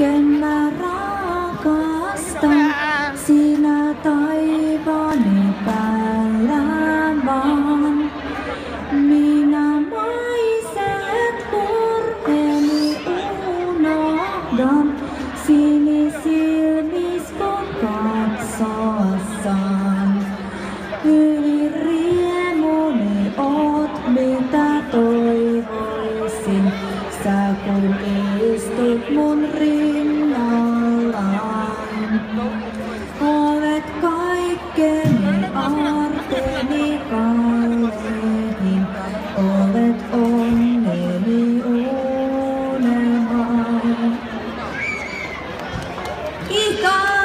kaiken mä rakastan. Sinä taivaani päällä vaan. Minä maiset murheeni unohdan. Sinisilmis kun katsoa saan. Yli riemuni oot mitä toivoisin. Sä kun istut mun rinnallaan. Teet kaikkeni arteeni kauheetin, olet onneni unelmaa. Kiitos!